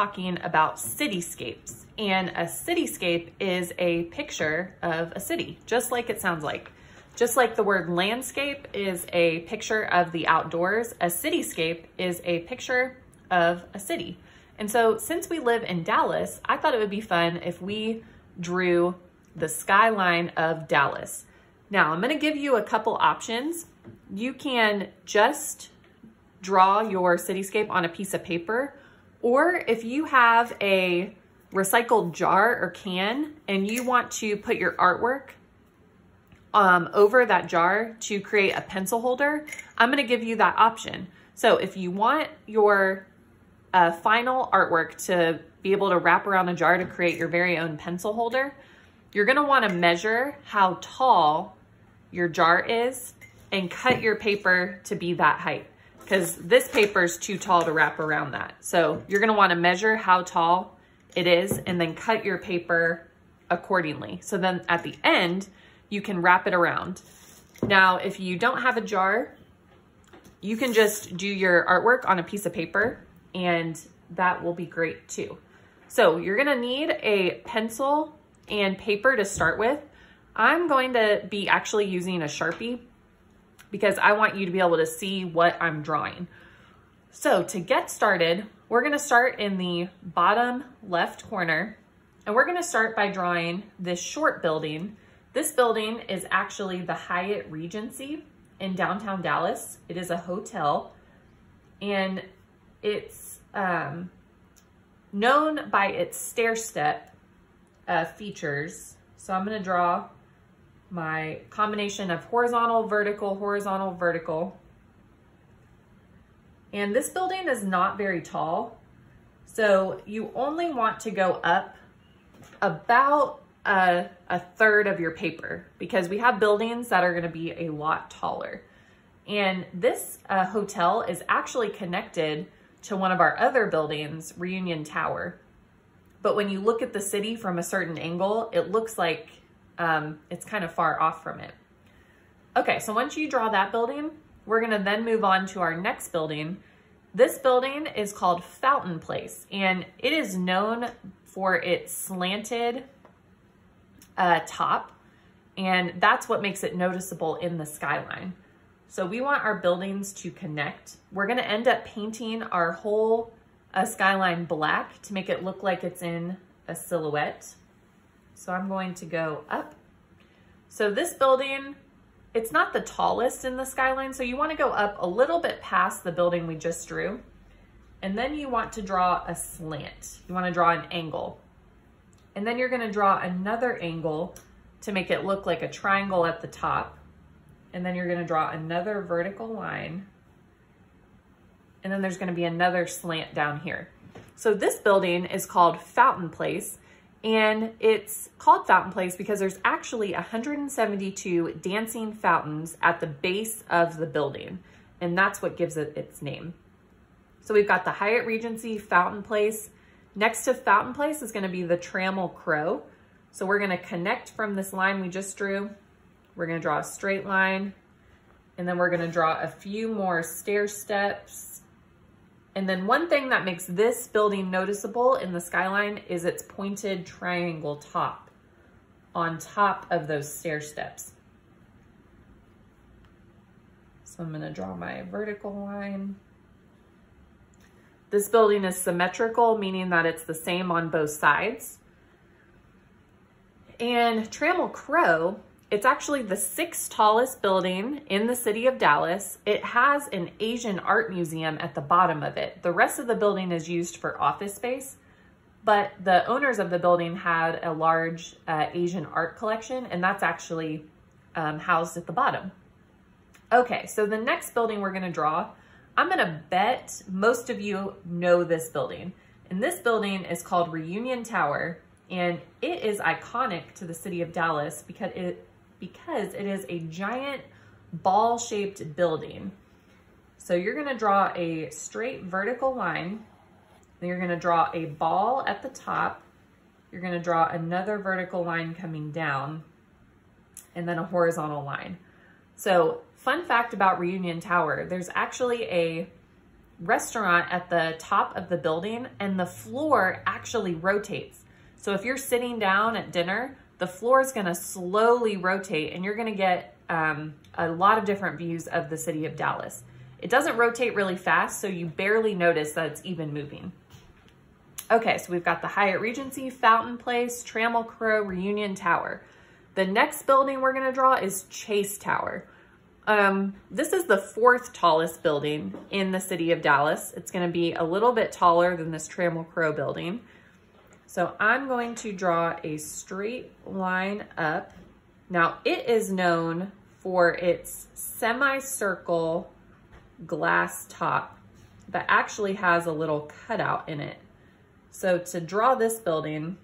talking about cityscapes. And a cityscape is a picture of a city, just like it sounds like. Just like the word landscape is a picture of the outdoors, a cityscape is a picture of a city. And so since we live in Dallas, I thought it would be fun if we drew the skyline of Dallas. Now I'm gonna give you a couple options. You can just draw your cityscape on a piece of paper, or if you have a recycled jar or can and you want to put your artwork um, over that jar to create a pencil holder, I'm gonna give you that option. So if you want your uh, final artwork to be able to wrap around a jar to create your very own pencil holder, you're gonna wanna measure how tall your jar is and cut your paper to be that height because this paper is too tall to wrap around that. So you're gonna wanna measure how tall it is and then cut your paper accordingly. So then at the end, you can wrap it around. Now, if you don't have a jar, you can just do your artwork on a piece of paper and that will be great too. So you're gonna need a pencil and paper to start with. I'm going to be actually using a Sharpie because I want you to be able to see what I'm drawing. So to get started, we're gonna start in the bottom left corner and we're gonna start by drawing this short building. This building is actually the Hyatt Regency in downtown Dallas. It is a hotel and it's um, known by its stair step uh, features. So I'm gonna draw my combination of horizontal, vertical, horizontal, vertical. And this building is not very tall. So you only want to go up about a, a third of your paper because we have buildings that are gonna be a lot taller. And this uh, hotel is actually connected to one of our other buildings, Reunion Tower. But when you look at the city from a certain angle, it looks like um, it's kind of far off from it. Okay, so once you draw that building, we're gonna then move on to our next building. This building is called Fountain Place, and it is known for its slanted uh, top, and that's what makes it noticeable in the skyline. So we want our buildings to connect. We're gonna end up painting our whole uh, skyline black to make it look like it's in a silhouette. So I'm going to go up. So this building, it's not the tallest in the skyline, so you wanna go up a little bit past the building we just drew. And then you want to draw a slant. You wanna draw an angle. And then you're gonna draw another angle to make it look like a triangle at the top. And then you're gonna draw another vertical line. And then there's gonna be another slant down here. So this building is called Fountain Place and it's called Fountain Place because there's actually 172 dancing fountains at the base of the building. And that's what gives it its name. So we've got the Hyatt Regency Fountain Place. Next to Fountain Place is gonna be the Trammell Crow. So we're gonna connect from this line we just drew. We're gonna draw a straight line. And then we're gonna draw a few more stair steps and then one thing that makes this building noticeable in the skyline is its pointed triangle top on top of those stair steps. So I'm gonna draw my vertical line. This building is symmetrical, meaning that it's the same on both sides. And Trammell Crow it's actually the sixth tallest building in the city of Dallas. It has an Asian art museum at the bottom of it. The rest of the building is used for office space, but the owners of the building had a large uh, Asian art collection, and that's actually um, housed at the bottom. Okay, so the next building we're gonna draw, I'm gonna bet most of you know this building. And this building is called Reunion Tower, and it is iconic to the city of Dallas because it because it is a giant ball-shaped building. So you're gonna draw a straight vertical line, then you're gonna draw a ball at the top, you're gonna draw another vertical line coming down, and then a horizontal line. So fun fact about Reunion Tower, there's actually a restaurant at the top of the building and the floor actually rotates. So if you're sitting down at dinner, the floor is gonna slowly rotate and you're gonna get um, a lot of different views of the city of Dallas. It doesn't rotate really fast, so you barely notice that it's even moving. Okay, so we've got the Hyatt Regency, Fountain Place, Trammell Crow, Reunion Tower. The next building we're gonna draw is Chase Tower. Um, this is the fourth tallest building in the city of Dallas. It's gonna be a little bit taller than this Trammell Crow building. So I'm going to draw a straight line up. Now it is known for its semicircle glass top that actually has a little cutout in it. So to draw this building,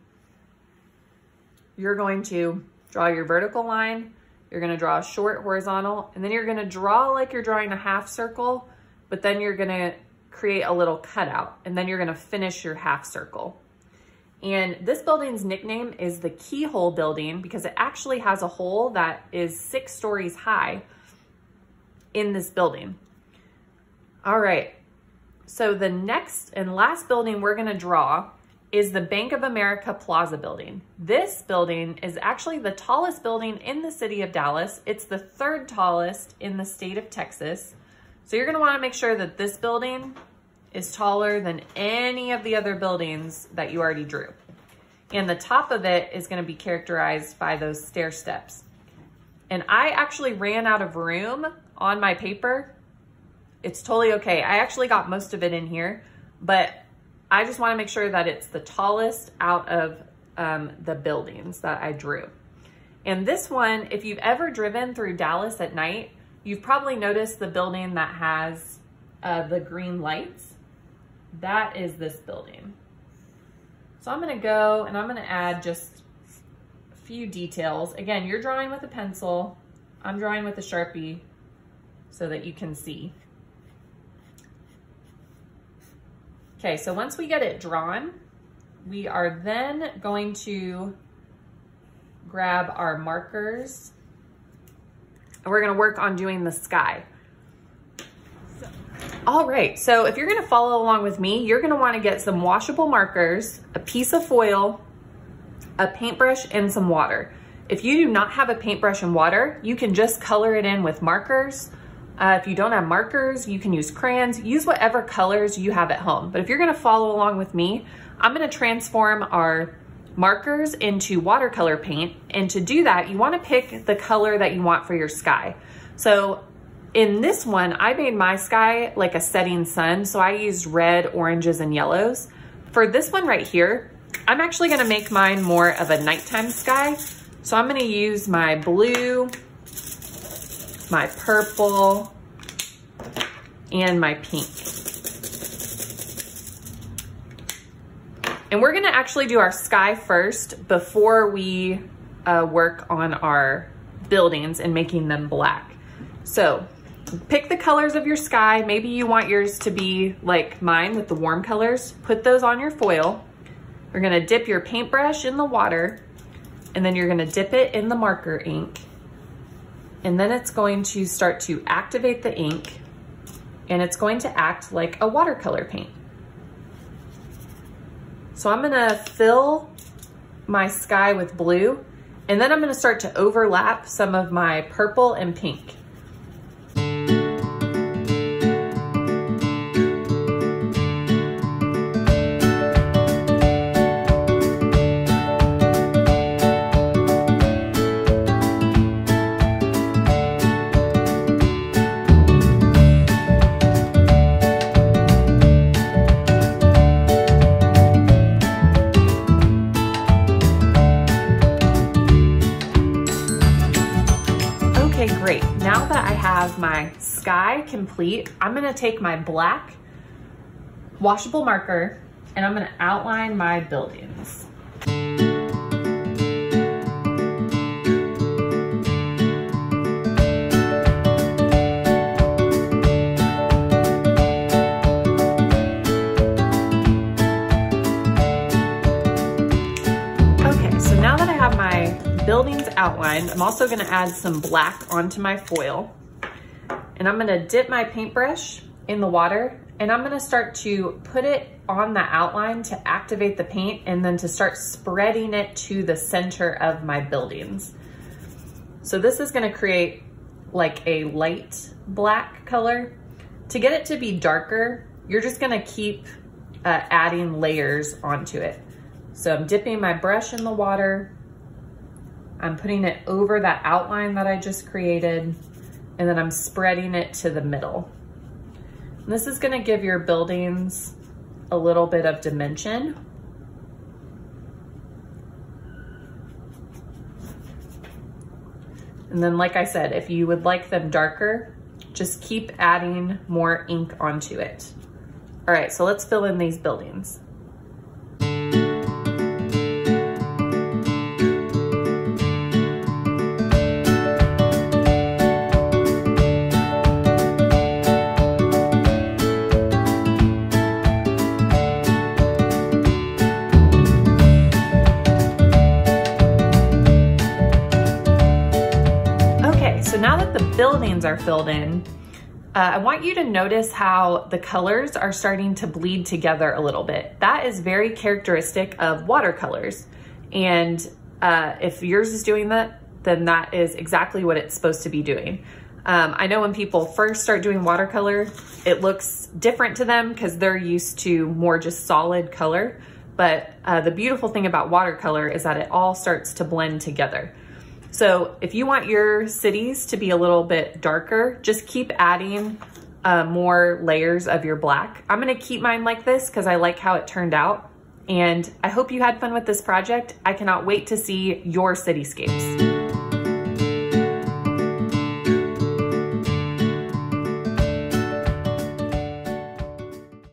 you're going to draw your vertical line, you're gonna draw a short horizontal, and then you're gonna draw like you're drawing a half circle, but then you're gonna create a little cutout, and then you're gonna finish your half circle. And this building's nickname is the Keyhole Building because it actually has a hole that is six stories high in this building. All right, so the next and last building we're gonna draw is the Bank of America Plaza building. This building is actually the tallest building in the city of Dallas. It's the third tallest in the state of Texas. So you're gonna wanna make sure that this building is taller than any of the other buildings that you already drew. And the top of it is gonna be characterized by those stair steps. And I actually ran out of room on my paper. It's totally okay. I actually got most of it in here, but I just wanna make sure that it's the tallest out of um, the buildings that I drew. And this one, if you've ever driven through Dallas at night, you've probably noticed the building that has uh, the green lights. That is this building. So I'm gonna go and I'm gonna add just a few details. Again, you're drawing with a pencil. I'm drawing with a Sharpie so that you can see. Okay, so once we get it drawn, we are then going to grab our markers and we're gonna work on doing the sky. All right, so if you're gonna follow along with me, you're gonna wanna get some washable markers, a piece of foil, a paintbrush, and some water. If you do not have a paintbrush and water, you can just color it in with markers uh, if you don't have markers, you can use crayons. Use whatever colors you have at home. But if you're gonna follow along with me, I'm gonna transform our markers into watercolor paint. And to do that, you wanna pick the color that you want for your sky. So in this one, I made my sky like a setting sun. So I used red, oranges, and yellows. For this one right here, I'm actually gonna make mine more of a nighttime sky. So I'm gonna use my blue, my purple, and my pink. And we're gonna actually do our sky first before we uh, work on our buildings and making them black. So pick the colors of your sky. Maybe you want yours to be like mine with the warm colors. Put those on your foil. You're gonna dip your paintbrush in the water and then you're gonna dip it in the marker ink and then it's going to start to activate the ink and it's going to act like a watercolor paint. So I'm gonna fill my sky with blue and then I'm gonna start to overlap some of my purple and pink. My sky complete, I'm gonna take my black washable marker and I'm gonna outline my buildings. Outlined, I'm also gonna add some black onto my foil. And I'm gonna dip my paintbrush in the water and I'm gonna start to put it on the outline to activate the paint and then to start spreading it to the center of my buildings. So this is gonna create like a light black color. To get it to be darker, you're just gonna keep uh, adding layers onto it. So I'm dipping my brush in the water. I'm putting it over that outline that I just created, and then I'm spreading it to the middle. And this is gonna give your buildings a little bit of dimension. And then like I said, if you would like them darker, just keep adding more ink onto it. All right, so let's fill in these buildings. Are filled in, uh, I want you to notice how the colors are starting to bleed together a little bit. That is very characteristic of watercolors. And uh, if yours is doing that, then that is exactly what it's supposed to be doing. Um, I know when people first start doing watercolor, it looks different to them because they're used to more just solid color. But uh, the beautiful thing about watercolor is that it all starts to blend together. So if you want your cities to be a little bit darker, just keep adding uh, more layers of your black. I'm gonna keep mine like this because I like how it turned out. And I hope you had fun with this project. I cannot wait to see your cityscapes.